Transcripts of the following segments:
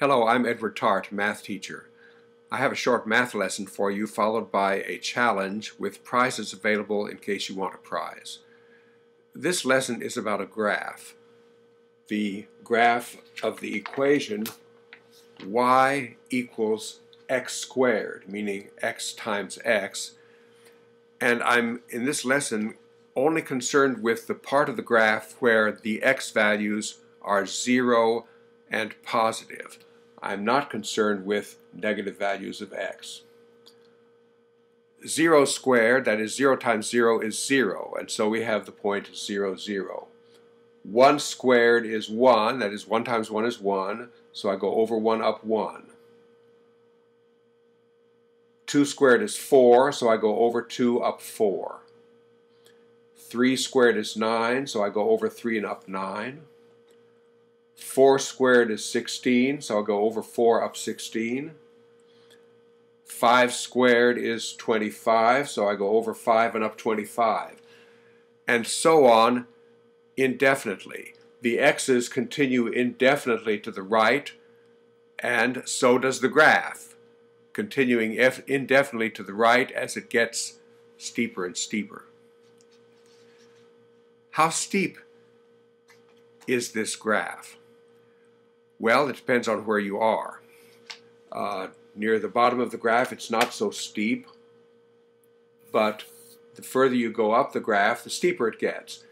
Hello, I'm Edward Tarte, math teacher. I have a short math lesson for you followed by a challenge with prizes available in case you want a prize. This lesson is about a graph. The graph of the equation y equals x squared, meaning x times x. And I'm, in this lesson, only concerned with the part of the graph where the x values are 0 and positive. I'm not concerned with negative values of x. 0 squared, that is 0 times 0 is 0, and so we have the point 0, 0. 1 squared is 1, that is 1 times 1 is 1, so I go over 1 up 1. 2 squared is 4, so I go over 2 up 4. 3 squared is 9, so I go over 3 and up 9. 4 squared is 16, so I'll go over 4 up 16. 5 squared is 25, so I go over 5 and up 25. And so on indefinitely. The x's continue indefinitely to the right, and so does the graph, continuing indefinitely to the right as it gets steeper and steeper. How steep is this graph? Well, it depends on where you are. Uh, near the bottom of the graph, it's not so steep, but the further you go up the graph, the steeper it gets.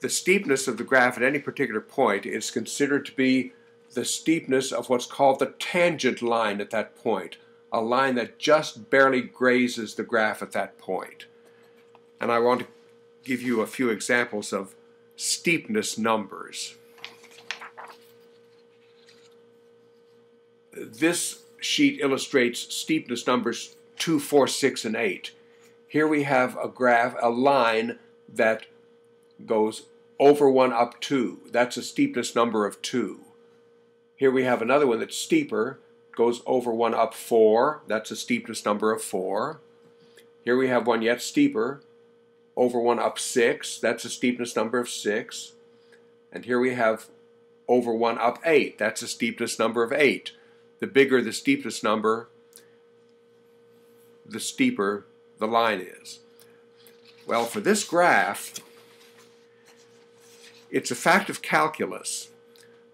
The steepness of the graph at any particular point is considered to be the steepness of what's called the tangent line at that point, a line that just barely grazes the graph at that point. And I want to give you a few examples of steepness numbers. This sheet illustrates steepness numbers 2, 4, 6, and 8. Here we have a graph, a line that goes over 1 up 2. That's a steepness number of 2. Here we have another one that's steeper, goes over 1 up 4. That's a steepness number of 4. Here we have one yet steeper, over 1 up 6, that's a steepness number of 6. And here we have over 1 up 8, that's a steepness number of 8. The bigger the steepness number, the steeper the line is. Well, for this graph, it's a fact of calculus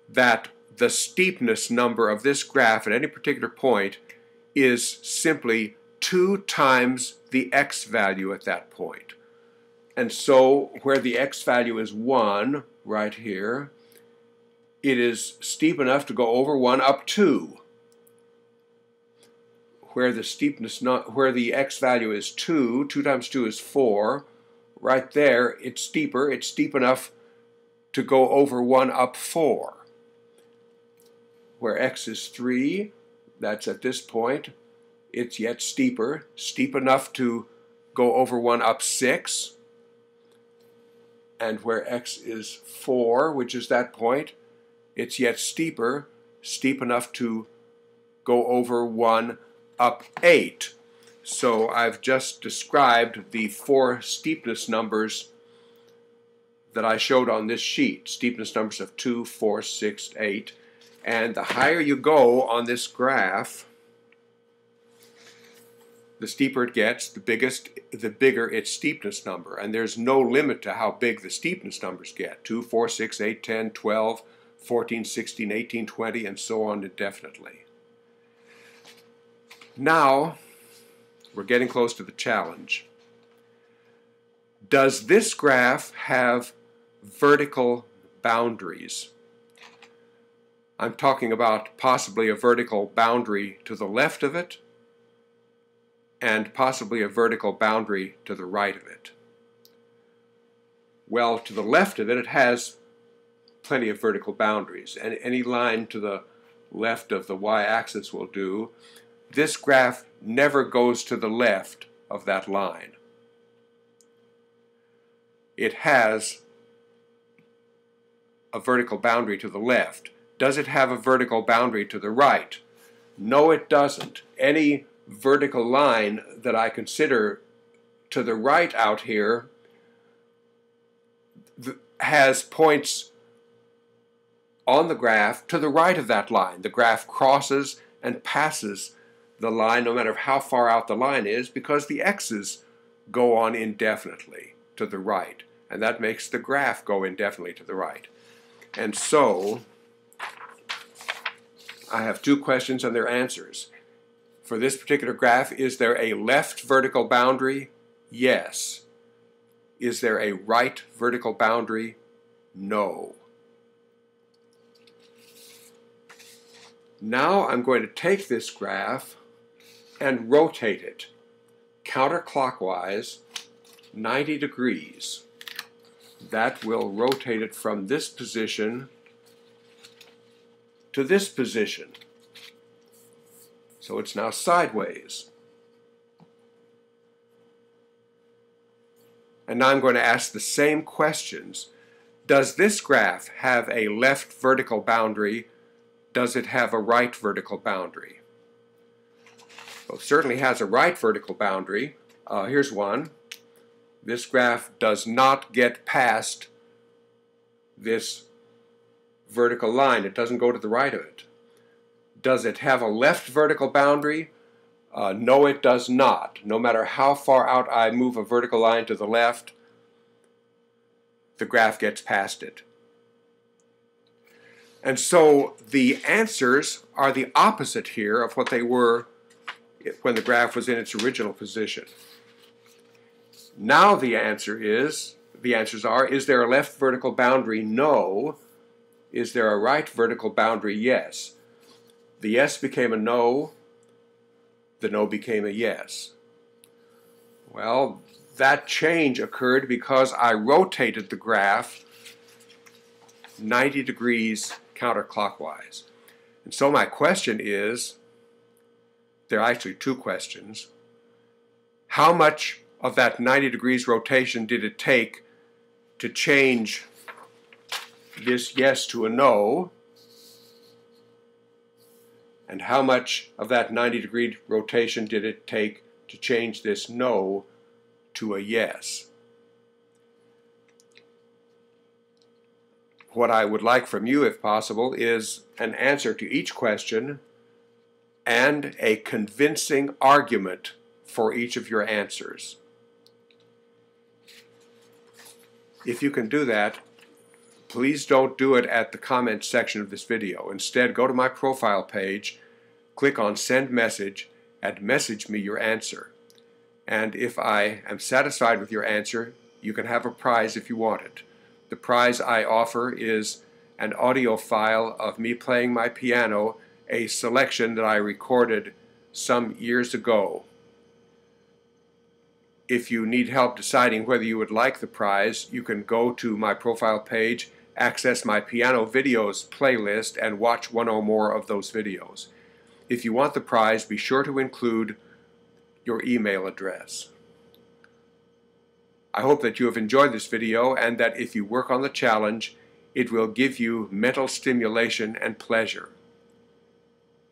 that the steepness number of this graph at any particular point is simply 2 times the x value at that point. And so where the x value is 1, right here, it is steep enough to go over 1 up 2. Where the steepness not where the x value is 2, 2 times 2 is 4, right there it's steeper, it's steep enough to go over 1 up 4. Where x is 3, that's at this point, it's yet steeper, steep enough to go over 1 up 6 and where x is 4, which is that point, it's yet steeper, steep enough to go over 1 up 8. So I've just described the four steepness numbers that I showed on this sheet, steepness numbers of 2, 4, 6, 8. And the higher you go on this graph, the steeper it gets, the biggest, the bigger its steepness number. And there's no limit to how big the steepness numbers get. 2, 4, 6, 8, 10, 12, 14, 16, 18, 20, and so on indefinitely. Now, we're getting close to the challenge. Does this graph have vertical boundaries? I'm talking about possibly a vertical boundary to the left of it and possibly a vertical boundary to the right of it. Well, to the left of it, it has plenty of vertical boundaries, and any line to the left of the y-axis will do. This graph never goes to the left of that line. It has a vertical boundary to the left. Does it have a vertical boundary to the right? No, it doesn't. Any vertical line that I consider to the right out here has points on the graph to the right of that line. The graph crosses and passes the line no matter how far out the line is because the x's go on indefinitely to the right. And that makes the graph go indefinitely to the right. And so, I have two questions and their answers. For this particular graph, is there a left vertical boundary? Yes. Is there a right vertical boundary? No. Now I'm going to take this graph and rotate it counterclockwise 90 degrees. That will rotate it from this position to this position. So it's now sideways. And now I'm going to ask the same questions. Does this graph have a left vertical boundary? Does it have a right vertical boundary? Well, certainly has a right vertical boundary. Uh, here's one. This graph does not get past this vertical line. It doesn't go to the right of it. Does it have a left vertical boundary? Uh, no, it does not. No matter how far out I move a vertical line to the left, the graph gets past it. And so the answers are the opposite here of what they were when the graph was in its original position. Now the answer is, the answers are, is there a left vertical boundary? No. Is there a right vertical boundary? Yes. The yes became a no, the no became a yes. Well, that change occurred because I rotated the graph 90 degrees counterclockwise. And so my question is, there are actually two questions. How much of that 90 degrees rotation did it take to change this yes to a no? and how much of that 90 degree rotation did it take to change this no to a yes. What I would like from you, if possible, is an answer to each question and a convincing argument for each of your answers. If you can do that, please don't do it at the comments section of this video. Instead, go to my profile page, click on Send Message, and message me your answer. And if I am satisfied with your answer, you can have a prize if you want it. The prize I offer is an audio file of me playing my piano, a selection that I recorded some years ago. If you need help deciding whether you would like the prize, you can go to my profile page access my piano videos playlist and watch one or more of those videos. If you want the prize, be sure to include your email address. I hope that you have enjoyed this video and that if you work on the challenge, it will give you mental stimulation and pleasure.